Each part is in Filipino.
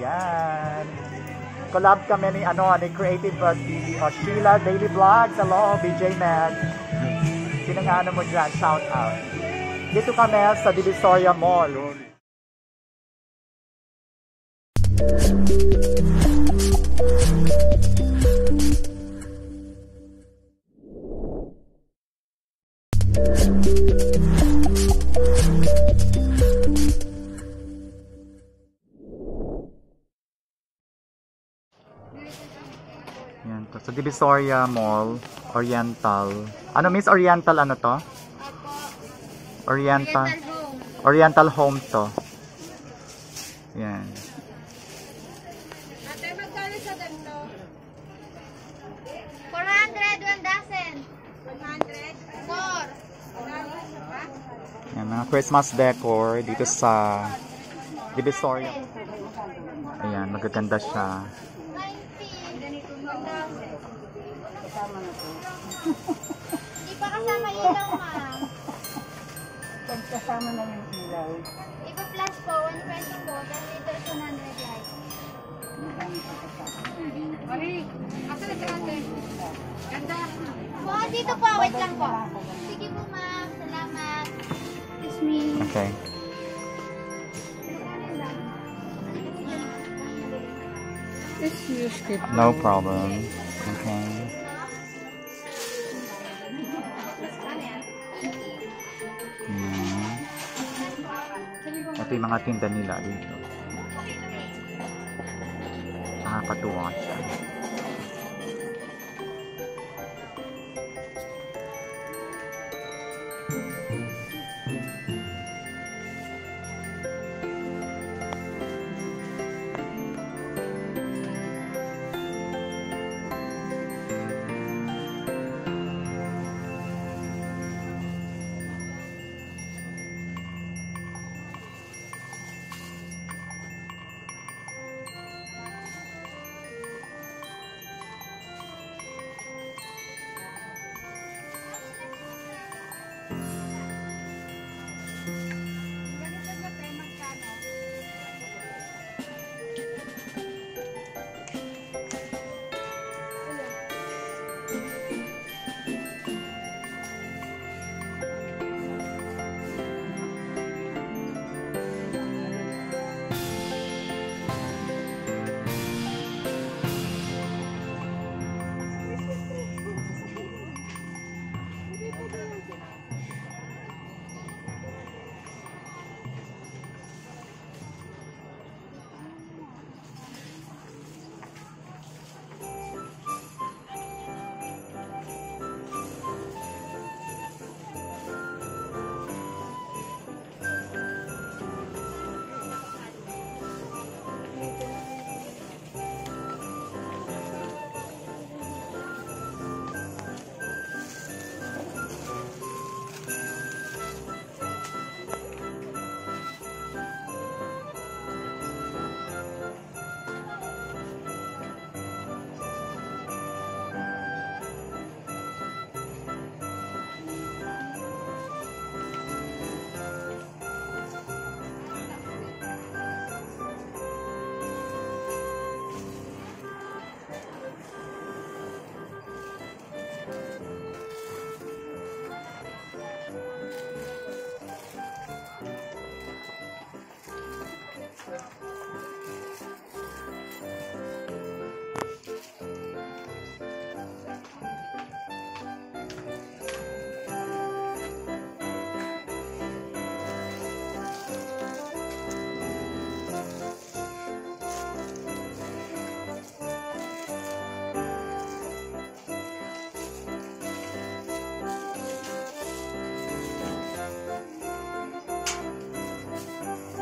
Ayan. Collab kami ni, ano, ni Creative uh, TV, uh, Sheila Daily Vlogs. Hello, BJ Med. Sino nga ano mo dyan? Shout out. Dito kami sa Divisoria Mall. Yan to. Sa Divisoria Mall, Oriental. Ano Miss Oriental ano to? Oriental. Oriental Home to. Yan. Ate, magkano sa ganito? 400, one dozen. 100? Four. Yan, mga Christmas decor dito sa Divisoria. Ayan, magaganda siya. Hindi pa kasama ilaw, ma'am. Kasama na yung ilaw. Iba plus po, 1 peso po. Then dito is 100 light. Mari, asa na ate? Ganda. Po, dito po. Wait lang po. Sige po, ma'am. Salamat. Excuse me. Okay. Excuse me. No problem. Okay. Ito yung mga tinda nila dito. Nakakatuwa siya.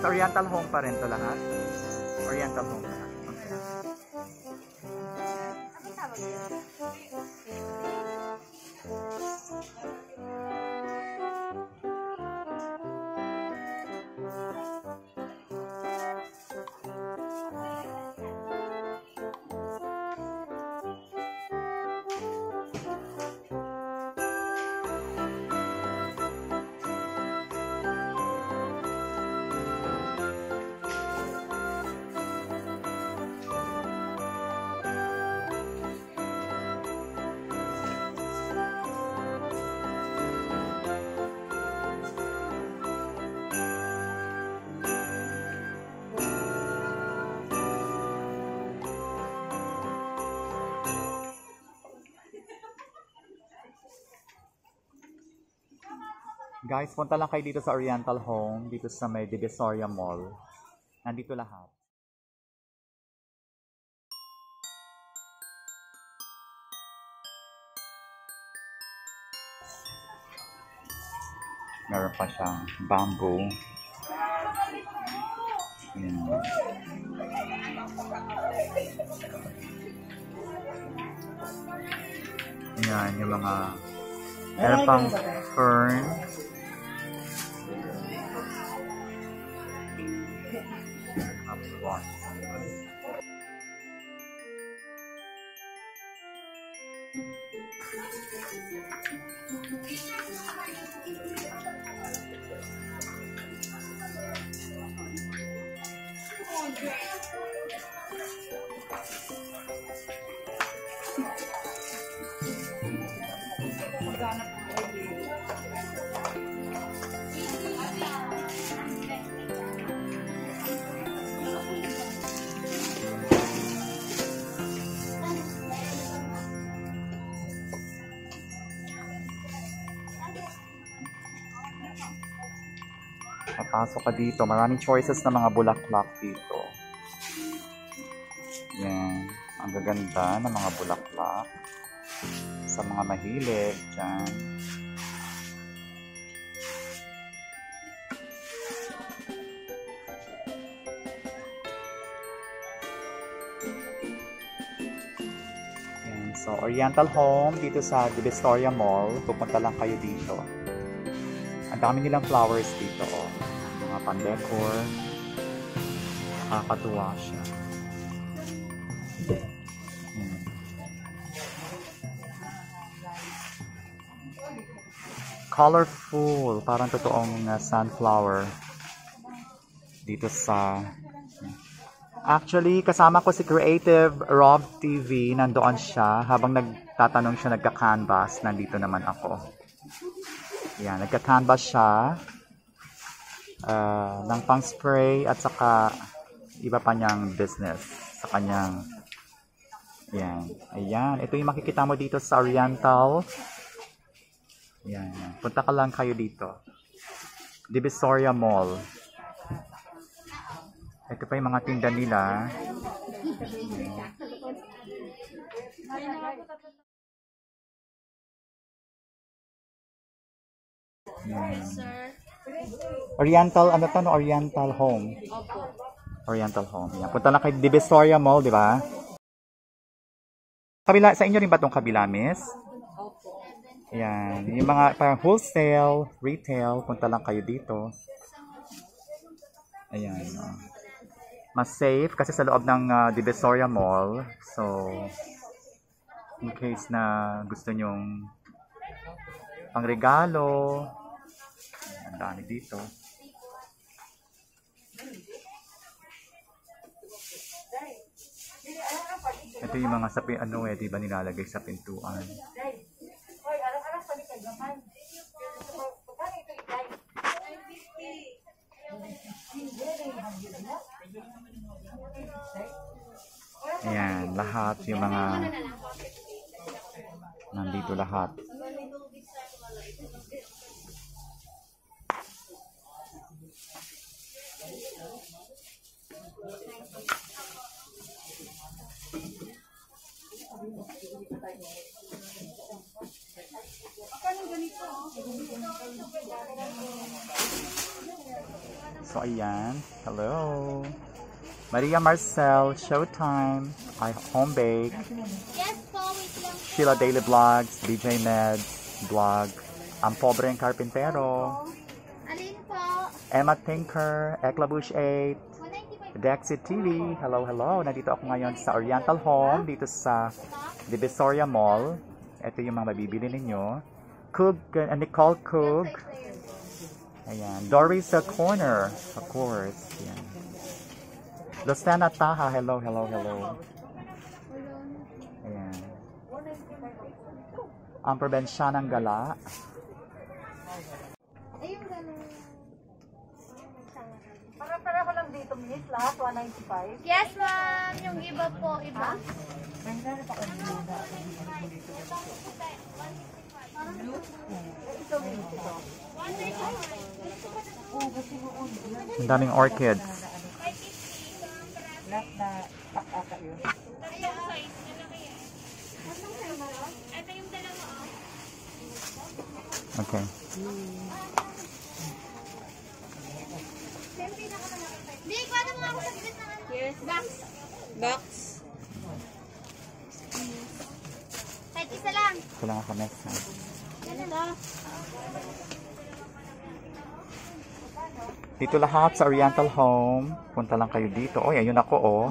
Oriental Home pa rin to lahat? Oriental Home pa Guys, punta lang kayo dito sa Oriental Home, dito sa may Divisoria Mall. Nandito lahat. Meron pa siyang bamboo. Ayan. Ayan, yung mga meron pang fern. Oh, okay. Papasok ka dito. Maraming choices na mga bulaklak dito. Yan. Ang gaganda ng mga bulaklak. Sa mga mahilig. Diyan. Yan. So, Oriental Home dito sa Divisoria Mall. Pupunta lang kayo dito. Ang dami nilang flowers dito, oh. Mga pandecor. Nakakatuwa siya. Hmm. Colorful. Parang totoong uh, sunflower. Dito sa... Actually, kasama ko si Creative Rob TV. Nandoon siya. Habang nagtatanong siya, nagka-canvas. Nandito naman ako. Yan, nagka-canvas siya ah, ng pang-spray at saka iba pa niyang business sa kanyang yan. Ayan. Ito yung makikita mo dito sa Oriental. Yan. yan. Punta ka lang kayo dito. Divisoria Mall. Ito pa yung mga tinda nila. Yan. Oriental, ano to no? Oriental Home. Oriental Home. Yan. Punta lang kay Divisoria Mall, di ba? Kabila, sa inyo rin ba itong kabila, miss? Yan. Yung mga parang wholesale, retail, punta lang kayo dito. Ayan. Mas safe kasi sa loob ng ah, Divisoria Mall. So, in case na gusto nyong pangregalo, ang dami dito. Ito yung mga sa ano eh, di ba nilalagay sa pintuan. Ayan, lahat yung mga nandito lahat. So, ayan. Hello. Maria Marcel, Showtime, I Home Bake, Yes po. Sheila Daily Vlogs, BJ Meds, Vlog, Ang Pobreng Karpintero, Alin po? Emma Tinker, Eklabush 8, 195 Dexit TV, hello, hello. Nandito ako ngayon sa Oriental Home, dito sa Divisoria Mall. Ito yung mga mabibili ninyo. Cook, uh, Nicole Cook. Ayan. Doris sa corner, of course. Ayan. Lucena Taha, hello, hello, hello. Ayan. Ang probensya ng gala. Ayun. Para-pareho lang dito, miss. Lahat 195. Yes, ma'am. Yung iba po, iba. Ang daming orchids. Okay. Hindi, kwento mo ako sa ng ano. Yes, box. Box. Kahit isa lang. Ito lang ako next time. Ganito. Dito lahat sa Oriental Home. Punta lang kayo dito. Oy, ayun ako, oh.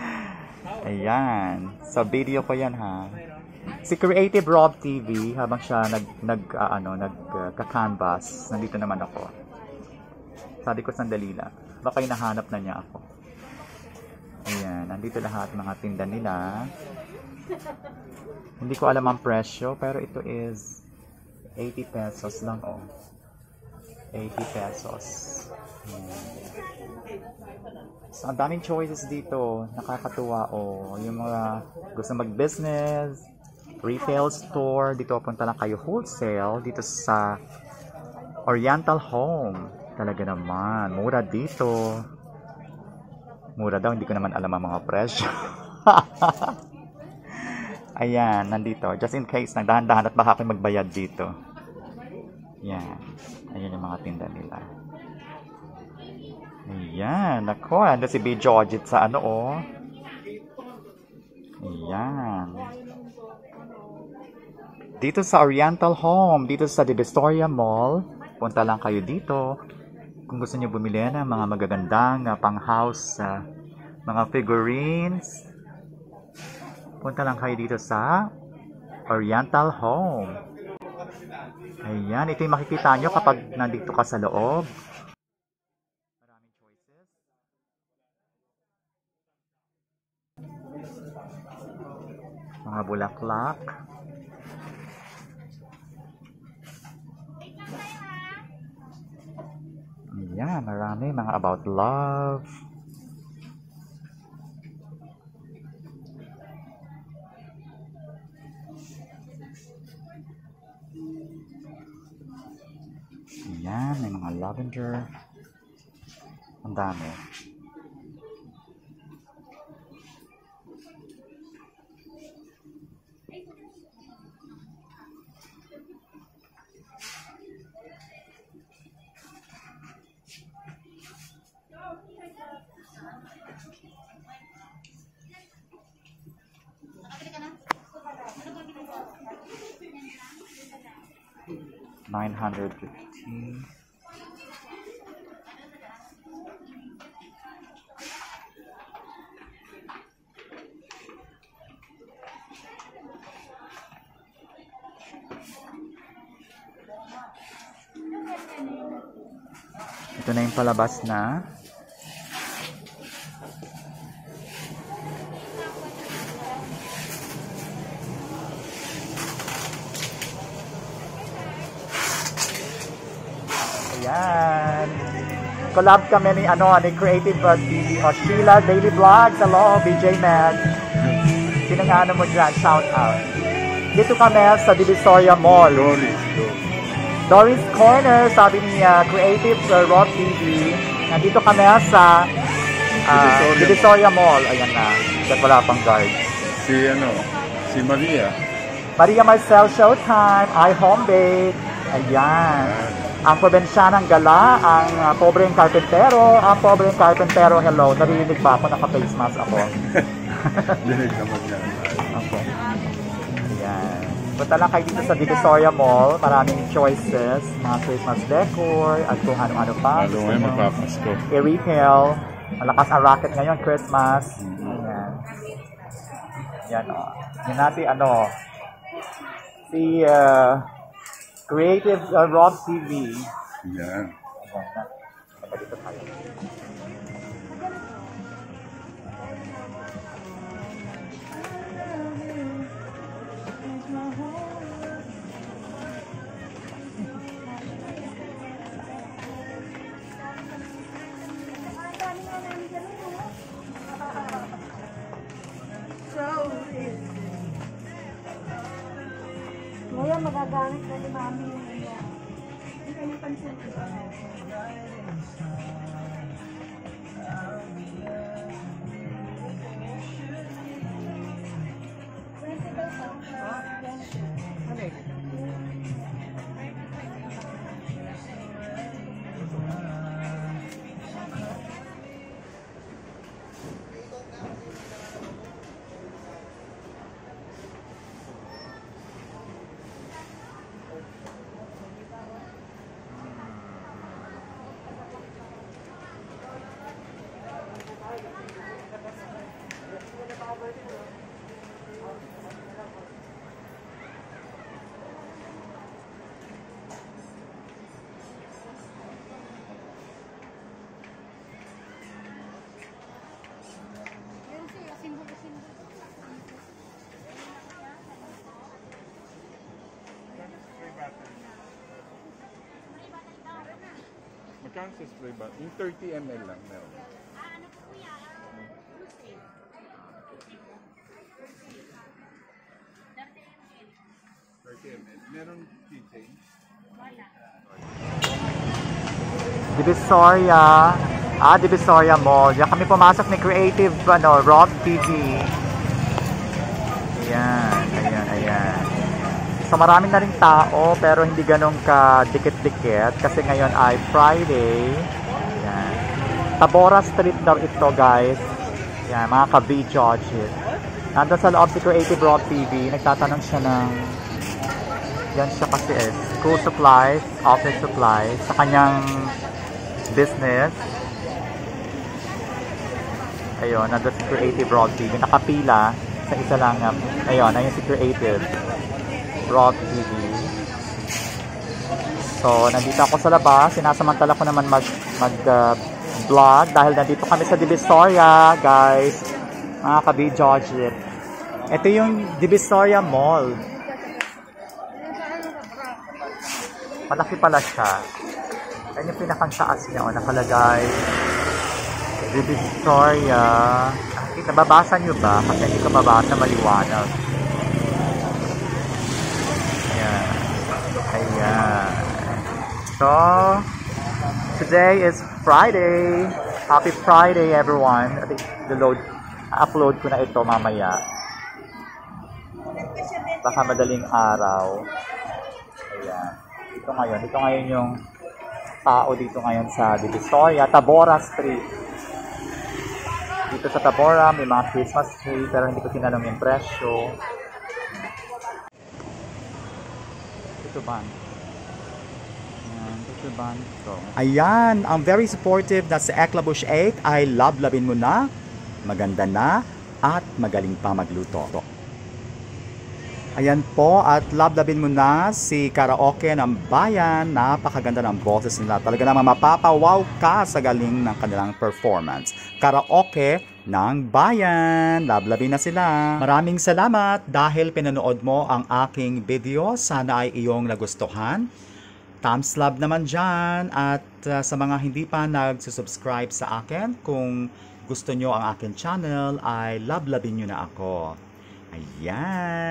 Ayan. Sa video ko yan, ha. Si Creative Rob TV, habang siya nag, nag, ah, ano, nag, uh, canvas nandito naman ako. Sabi ko, sandali lang. Baka hinahanap na niya ako. Ayan. Nandito lahat mga tinda nila. Hindi ko alam ang presyo, pero ito is 80 pesos lang, oh. 80 pesos. Ayan. So, ang daming choices dito. Nakakatuwa, oh. Yung mga gusto mag-business, retail store, dito punta lang kayo wholesale, dito sa Oriental Home. Talaga naman, mura dito. Mura daw, hindi ko naman alam ang mga presyo. Ayan, nandito. Just in case, nagdahan-dahan at baka ako magbayad dito. Yan. Ayan yung mga tinda nila. Ayan. Ako, ando si B. Georgette sa ano, oh. Ayan. Dito sa Oriental Home, dito sa Divisoria Mall, punta lang kayo dito. Kung gusto niyo bumili ng mga magagandang uh, pang-house, uh, mga figurines, punta lang kayo dito sa Oriental Home. Ayan, ito yung makikita nyo kapag nandito ka sa loob. Maraming choices. Mga bulaklak. Ayan, marami. Mga about love. Ayan, may mga lavender. Ang dami. Nine hundred Ito na yung palabas na. Ayan. Collab kami ni ano ni Creative uh, TV o Sheila Daily Vlogs. Hello, BJ nga ano mo dyan? Shout out. Dito kami sa Divisoria Mall. Doris. Doris Corner, sabi ni uh, Creative uh, Rob TV. Nandito kami sa uh, Divisoria Divisoria Mall. Ayan na. At wala pang guard. Si ano, si Maria. Maria Marcel Showtime, I Home Bake. Ayan. Ang probensyanang gala, ang uh, pobreng karpentero, ang pobreng karpentero, hello, narinig ba ako? Naka-face mask ako. Dinig naman yan. Ayan. Punta lang kayo dito sa Divisoria Mall. Maraming choices, mga Christmas decor, at kung ano-ano pa. Lalo ngayon magpapasko. I-retail. Malakas ang racket ngayon, Christmas. Ayan. Yan o. Yan natin ano. Si uh, Creative uh, Rob TV. Tayo. Ginagamit na ni Mami yung ano. Hindi kami pansin ito. Sa spray ba? Yung 30 ml lang meron. ml. Meron keychain? Divisoria. Ah, Divisoria Mall. Diyan kami pumasok ni Creative, ano, Rob TV. Ayan. So marami na rin tao pero hindi ganun ka dikit-dikit kasi ngayon ay Friday. Ayan. Tabora Street daw ito guys. Ayan, mga ka-V-Judges. Nandun sa loob si Creative Rob TV. Nagtatanong siya ng yan siya kasi eh, school supplies, office supplies, sa kanyang business. Ayun, nandun si Creative Rob TV. Nakapila sa isa lang. um, Ayun, ayun si Creative Rob TV. So, nandito ako sa labas. Sinasamantala ko naman mag, mag uh, dahil nandito kami sa Divisoria, guys. Mga ka-B-Judge. Ito yung Divisoria Mall. Malaki pala siya. Yan yung pinakang taas niya. O, nakalagay. Divisoria. Nakikita, babasa nyo ba? Kasi hindi ko mabasa maliwanag. Ayan. Ayan. So, today is Friday. Happy Friday, everyone. I think the load, upload ko na ito mamaya. Baka madaling araw. Ayan. Ito ngayon. Ito ngayon yung tao dito ngayon sa Divisoria, Tabora Street. Dito sa Tabora, may mga Christmas tree, pero hindi ko tinanong yung presyo. Ito ba? Ba? Ito. Ayan, ang very supportive na si Eklabush 8 ay love-labin mo na, maganda na, at magaling pa magluto. Ayan po, at love-labin mo na si Karaoke ng Bayan. Napakaganda ng boses nila. Talaga naman mapapawaw ka sa galing ng kanilang performance. Karaoke ng Bayan. Love-labin na sila. Maraming salamat dahil pinanood mo ang aking video. Sana ay iyong nagustuhan. Thumbs love naman dyan. At uh, sa mga hindi pa nagsusubscribe sa akin, kung gusto nyo ang aking channel, ay love-labin nyo na ako. Ayan.